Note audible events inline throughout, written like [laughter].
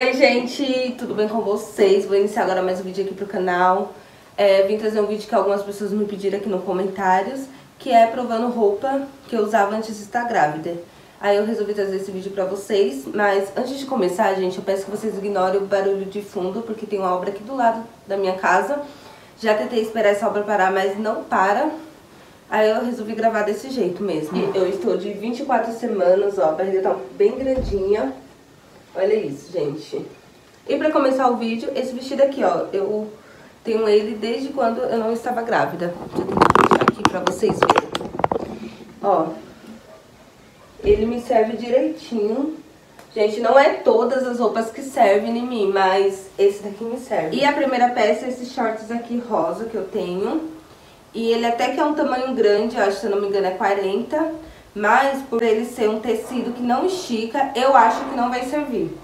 Oi gente, tudo bem com vocês? Vou iniciar agora mais um vídeo aqui pro canal. É, vim trazer um vídeo que algumas pessoas me pediram aqui nos comentários, que é provando roupa que eu usava antes de estar grávida. Aí eu resolvi trazer esse vídeo pra vocês, mas antes de começar, gente, eu peço que vocês ignorem o barulho de fundo, porque tem uma obra aqui do lado da minha casa. Já tentei esperar essa obra parar, mas não para. Aí eu resolvi gravar desse jeito mesmo. Eu estou de 24 semanas, ó, a barriga tá bem grandinha. Olha isso, gente. E pra começar o vídeo, esse vestido aqui, ó, eu tenho ele desde quando eu não estava grávida. Deixa eu deixar aqui pra vocês verem. Ó, ele me serve direitinho. Gente, não é todas as roupas que servem em mim, mas esse daqui me serve. E a primeira peça é esses shorts aqui rosa que eu tenho. E ele até que é um tamanho grande, eu acho, se eu não me engano, é 40 mas por ele ser um tecido que não estica, eu acho que não vai servir.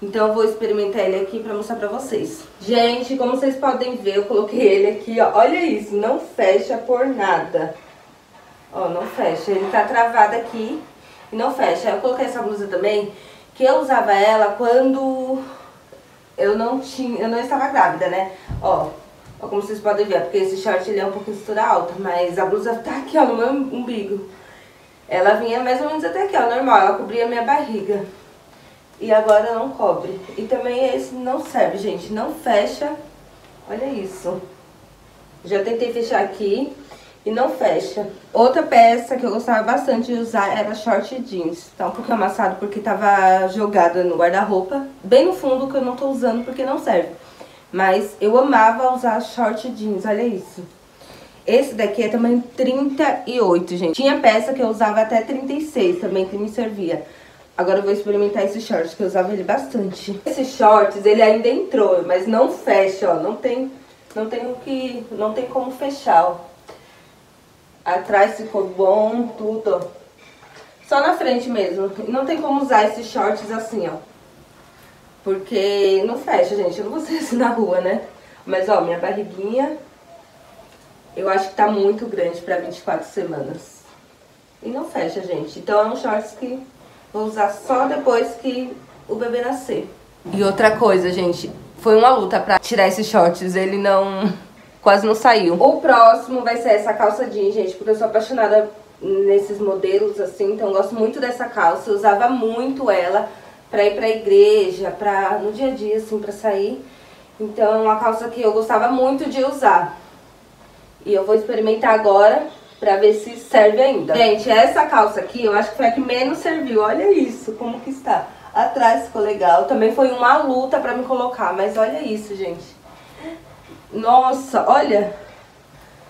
Então eu vou experimentar ele aqui pra mostrar pra vocês. Gente, como vocês podem ver, eu coloquei ele aqui, ó. Olha isso, não fecha por nada. Ó, não fecha. Ele tá travado aqui e não fecha. Eu coloquei essa blusa também, que eu usava ela quando eu não tinha, eu não estava grávida, né? Ó, ó como vocês podem ver, porque esse short ele é um pouquinho cintura alta, mas a blusa tá aqui, ó, no meu umbigo. Ela vinha mais ou menos até aqui, ó, normal, ela cobria minha barriga. E agora não cobre. E também esse não serve, gente, não fecha. Olha isso. Já tentei fechar aqui e não fecha. Outra peça que eu gostava bastante de usar era short jeans. Tá um pouquinho amassado porque tava jogada no guarda-roupa. Bem no fundo que eu não tô usando porque não serve. Mas eu amava usar short jeans, olha isso. Esse daqui é tamanho 38, gente. Tinha peça que eu usava até 36 também, que me servia. Agora eu vou experimentar esse short, que eu usava ele bastante. Esse shorts, ele ainda entrou, mas não fecha, ó. Não tem, não tem o que, não tem como fechar, ó. Atrás ficou bom, tudo, ó. Só na frente mesmo. Não tem como usar esses shorts assim, ó. Porque não fecha, gente. Eu não vou ser assim na rua, né? Mas, ó, minha barriguinha eu acho que tá muito grande pra 24 semanas. E não fecha, gente. Então é um shorts que vou usar só depois que o bebê nascer. E outra coisa, gente, foi uma luta pra tirar esses shorts. Ele não... quase não saiu. O próximo vai ser essa calça jeans, gente, porque eu sou apaixonada nesses modelos, assim. Então eu gosto muito dessa calça. Eu usava muito ela pra ir pra igreja, pra... no dia a dia, assim, pra sair. Então é uma calça que eu gostava muito de usar. E eu vou experimentar agora pra ver se serve ainda. Gente, essa calça aqui, eu acho que foi a que menos serviu. Olha isso, como que está. Atrás ficou legal. Também foi uma luta pra me colocar, mas olha isso, gente. Nossa, olha.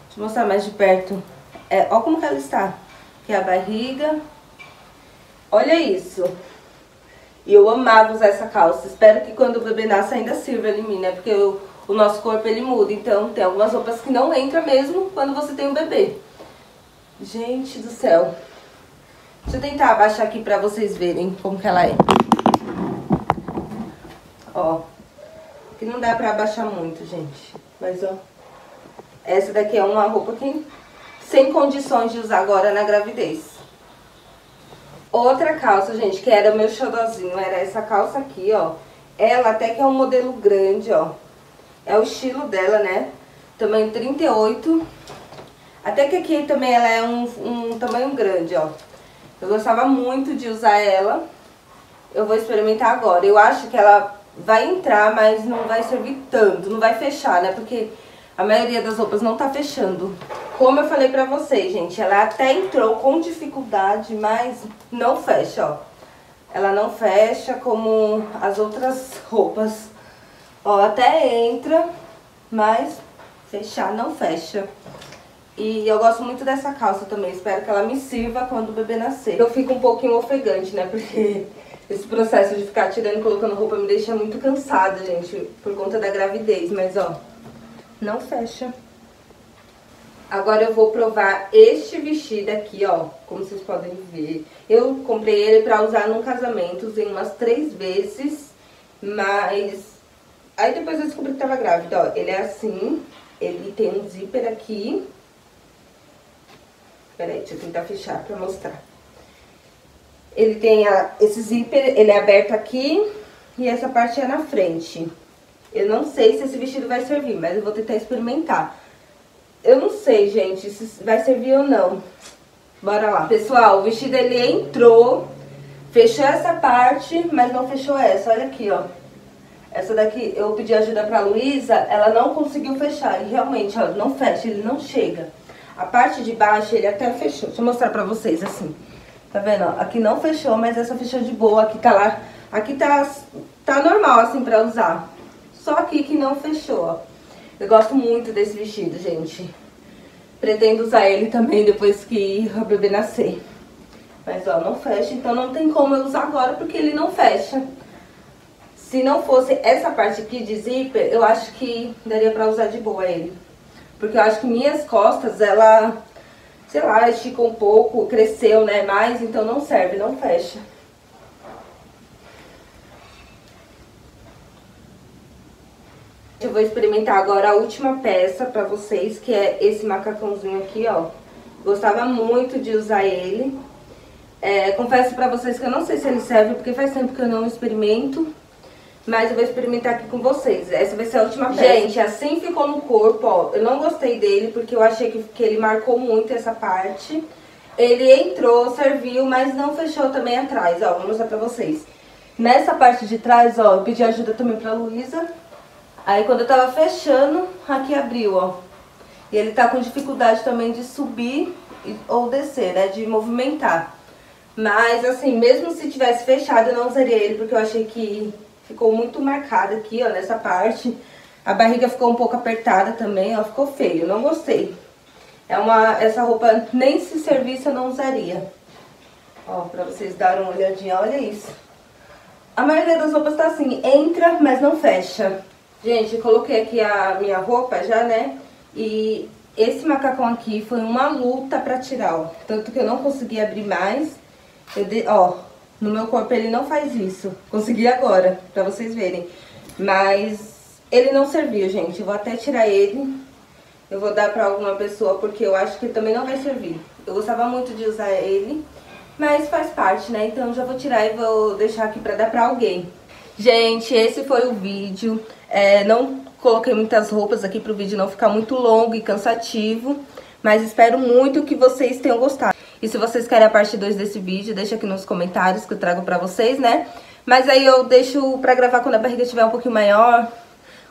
Deixa eu mostrar mais de perto. É, olha como que ela está. Aqui é a barriga. Olha isso. E eu amava usar essa calça. Espero que quando o bebê nasça ainda sirva em mim, né? Porque eu o nosso corpo ele muda. Então tem algumas roupas que não entram mesmo quando você tem um bebê. Gente do céu. Deixa eu tentar abaixar aqui pra vocês verem como que ela é. Ó. Que não dá pra abaixar muito, gente. Mas, ó. Essa daqui é uma roupa que sem condições de usar agora na gravidez. Outra calça, gente, que era meu xodozinho, era essa calça aqui, ó. Ela até que é um modelo grande, ó. É o estilo dela, né? Tamanho 38. Até que aqui também ela é um, um tamanho grande, ó. Eu gostava muito de usar ela. Eu vou experimentar agora. Eu acho que ela vai entrar, mas não vai servir tanto. Não vai fechar, né? Porque a maioria das roupas não tá fechando. Como eu falei pra vocês, gente, ela até entrou com dificuldade, mas não fecha, ó. Ela não fecha como as outras roupas Ó, até entra, mas fechar não fecha. E eu gosto muito dessa calça também, espero que ela me sirva quando o bebê nascer. Eu fico um pouquinho ofegante, né, porque [laughs] esse processo de ficar tirando e colocando roupa me deixa muito cansada, gente, por conta da gravidez. Mas, ó, não fecha. Agora eu vou provar este vestido aqui, ó, como vocês podem ver. Eu comprei ele pra usar num casamento, usei umas três vezes, mas Aí depois eu descobri que tava grávida, ó. Ele é assim, ele tem um zíper aqui. Peraí, deixa eu tentar fechar pra mostrar. Ele tem a, esse zíper, ele é aberto aqui, e essa parte é na frente. Eu não sei se esse vestido vai servir, mas eu vou tentar experimentar. Eu não sei, gente, se vai servir ou não. Bora lá. Pessoal, o vestido ele entrou, fechou essa parte, mas não fechou essa. Olha aqui, ó. Essa daqui, eu pedi ajuda pra Luísa, ela não conseguiu fechar. E realmente, ó, não fecha, ele não chega. A parte de baixo, ele até fechou. Deixa eu mostrar pra vocês, assim. Tá vendo? Aqui não fechou, mas essa fechou de boa. Aqui tá lá, aqui tá, tá normal, assim, pra usar. Só aqui que não fechou, ó. Eu gosto muito desse vestido, gente. Pretendo usar ele também depois que o bebê nascer. Mas, ó, não fecha, então não tem como eu usar agora porque ele não fecha. Se não fosse essa parte aqui de zíper, eu acho que daria pra usar de boa ele. Porque eu acho que minhas costas, ela, sei lá, esticou um pouco, cresceu, né, mais, então não serve, não fecha. Eu vou experimentar agora a última peça pra vocês, que é esse macacãozinho aqui, ó. Gostava muito de usar ele. É, confesso pra vocês que eu não sei se ele serve, porque faz tempo que eu não experimento. Mas eu vou experimentar aqui com vocês. Essa vai ser a última peça. Gente, assim ficou no corpo, ó. Eu não gostei dele porque eu achei que, que ele marcou muito essa parte. Ele entrou, serviu, mas não fechou também atrás, ó. Vou mostrar pra vocês. Nessa parte de trás, ó, eu pedi ajuda também pra Luísa. Aí quando eu tava fechando, aqui abriu, ó. E ele tá com dificuldade também de subir ou descer, né? De movimentar. Mas assim, mesmo se tivesse fechado, eu não usaria ele porque eu achei que Ficou muito marcada aqui, ó, nessa parte. A barriga ficou um pouco apertada também, ó, ficou feio, não gostei. É uma, essa roupa nem se servisse eu não usaria. Ó, pra vocês darem uma olhadinha, olha isso. A maioria das roupas tá assim, entra, mas não fecha. Gente, coloquei aqui a minha roupa já, né? E esse macacão aqui foi uma luta pra tirar, ó. Tanto que eu não consegui abrir mais. Eu de... Ó, no meu corpo ele não faz isso. Consegui agora, pra vocês verem. Mas ele não serviu, gente. Eu vou até tirar ele. Eu vou dar pra alguma pessoa, porque eu acho que também não vai servir. Eu gostava muito de usar ele, mas faz parte, né? Então já vou tirar e vou deixar aqui pra dar pra alguém. Gente, esse foi o vídeo. É, não coloquei muitas roupas aqui pro vídeo não ficar muito longo e cansativo. Mas espero muito que vocês tenham gostado. E se vocês querem a parte 2 desse vídeo, deixa aqui nos comentários que eu trago pra vocês, né? Mas aí eu deixo pra gravar quando a barriga estiver um pouquinho maior,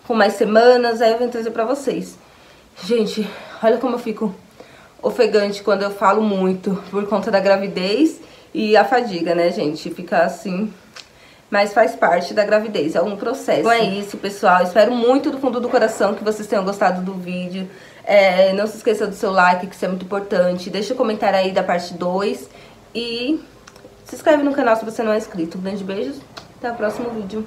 com mais semanas, aí eu venho trazer pra vocês. Gente, olha como eu fico ofegante quando eu falo muito por conta da gravidez e a fadiga, né, gente? Fica assim mas faz parte da gravidez, é um processo. Então é isso, pessoal. Espero muito do fundo do coração que vocês tenham gostado do vídeo. É, não se esqueça do seu like, que isso é muito importante. Deixa o um comentário aí da parte 2 e se inscreve no canal se você não é inscrito. Um grande beijo, até o próximo vídeo.